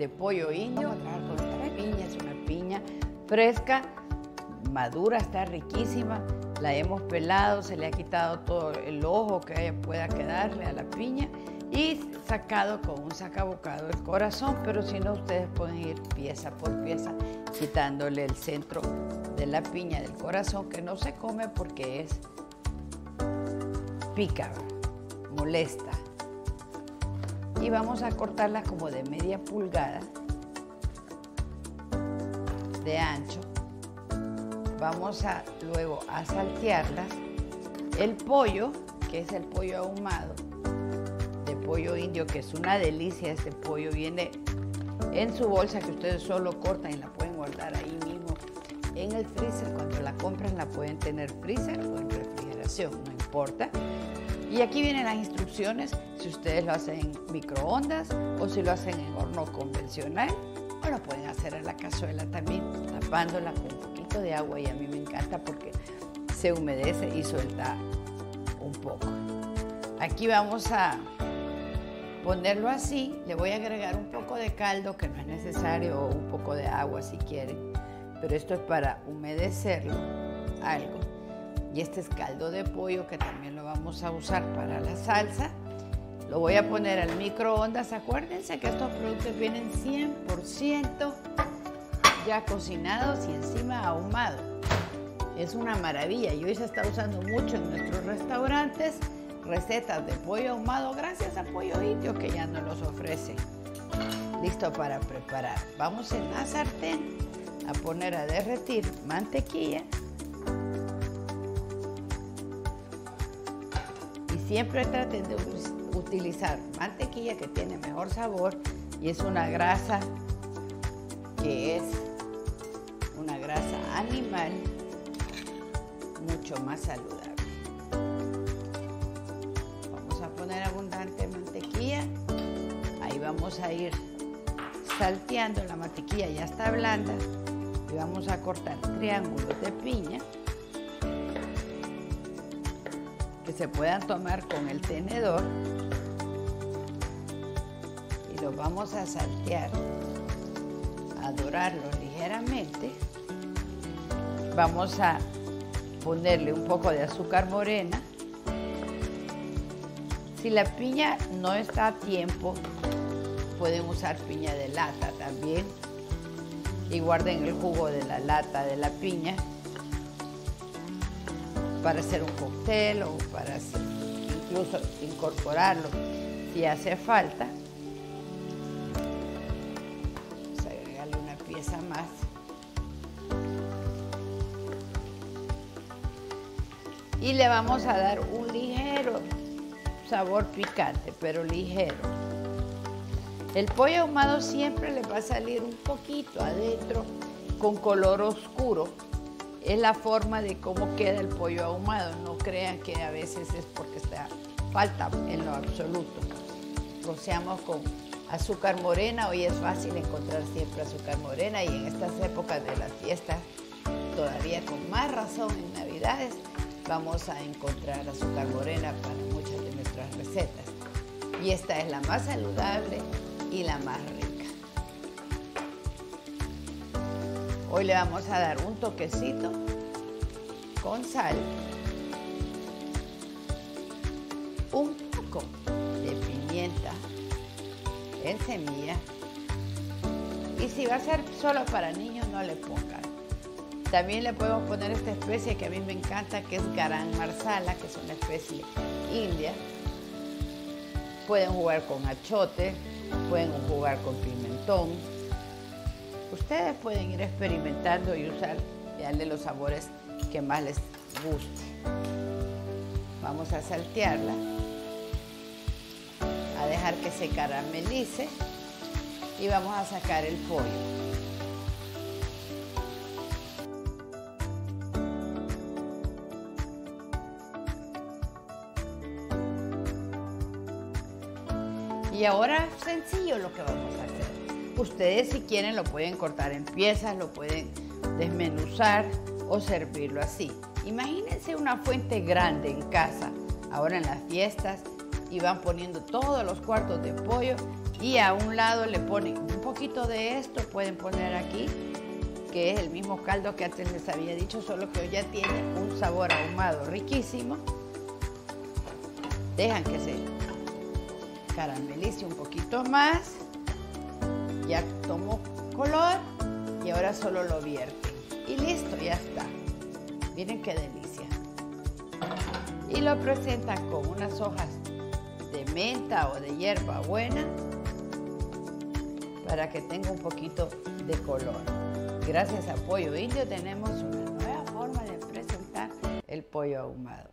de pollo indio. Vamos a trabajar con nuestra piña, es una piña fresca, madura, está riquísima. La hemos pelado, se le ha quitado todo el ojo que pueda quedarle a la piña y sacado con un sacabocado el corazón, pero si no ustedes pueden ir pieza por pieza quitándole el centro de la piña del corazón que no se come porque es pica, molesta. Y vamos a cortarla como de media pulgada de ancho. Vamos a luego a saltearlas. El pollo, que es el pollo ahumado, de pollo indio, que es una delicia, este pollo viene en su bolsa que ustedes solo cortan y la pueden guardar ahí mismo en el freezer. Cuando la compran la pueden tener freezer o en refrigeración, no importa. Y aquí vienen las instrucciones si ustedes lo hacen en microondas o si lo hacen en horno convencional o lo pueden hacer en la cazuela también, tapándola con un poquito de agua y a mí me encanta porque se humedece y suelta un poco. Aquí vamos a ponerlo así, le voy a agregar un poco de caldo que no es necesario o un poco de agua si quieren, pero esto es para humedecerlo algo. Y este es caldo de pollo que también lo vamos a usar para la salsa. Lo voy a poner al microondas. Acuérdense que estos productos vienen 100% ya cocinados y encima ahumados. Es una maravilla y hoy se está usando mucho en nuestros restaurantes recetas de pollo ahumado gracias a Pollo Indio que ya nos los ofrece. Listo para preparar. Vamos en la sartén a poner a derretir mantequilla Siempre traten de utilizar mantequilla que tiene mejor sabor y es una grasa que es una grasa animal mucho más saludable. Vamos a poner abundante mantequilla. Ahí vamos a ir salteando. La mantequilla ya está blanda y vamos a cortar triángulos de piña se puedan tomar con el tenedor y los vamos a saltear, a dorarlos ligeramente. Vamos a ponerle un poco de azúcar morena. Si la piña no está a tiempo, pueden usar piña de lata también y guarden el jugo de la lata de la piña para hacer un cóctel o para incluso incorporarlo si hace falta. Vamos a agregarle una pieza más. Y le vamos a dar un ligero sabor picante, pero ligero. El pollo ahumado siempre le va a salir un poquito adentro con color oscuro es la forma de cómo queda el pollo ahumado. No crean que a veces es porque está falta en lo absoluto. Rociamos con azúcar morena. Hoy es fácil encontrar siempre azúcar morena y en estas épocas de las fiestas, todavía con más razón en Navidades, vamos a encontrar azúcar morena para muchas de nuestras recetas. Y esta es la más saludable y la más rica. Hoy le vamos a dar un toquecito con sal, un poco de pimienta en semilla y si va a ser solo para niños no le pongan. También le podemos poner esta especie que a mí me encanta que es garam marsala, que es una especie india. Pueden jugar con achote, pueden jugar con pimentón, Ustedes pueden ir experimentando y usar y darle los sabores que más les guste. Vamos a saltearla, a dejar que se caramelice y vamos a sacar el pollo. Y ahora sencillo lo que vamos a hacer. Ustedes si quieren lo pueden cortar en piezas, lo pueden desmenuzar o servirlo así. Imagínense una fuente grande en casa, ahora en las fiestas, y van poniendo todos los cuartos de pollo y a un lado le ponen un poquito de esto, pueden poner aquí que es el mismo caldo que antes les había dicho, solo que hoy ya tiene un sabor ahumado riquísimo. Dejan que se caramelice un poquito más. Ya tomó color y ahora solo lo vierten. Y listo, ya está. Miren qué delicia. Y lo presentan con unas hojas de menta o de hierba buena para que tenga un poquito de color. Gracias a Pollo Indio tenemos una nueva forma de presentar el pollo ahumado.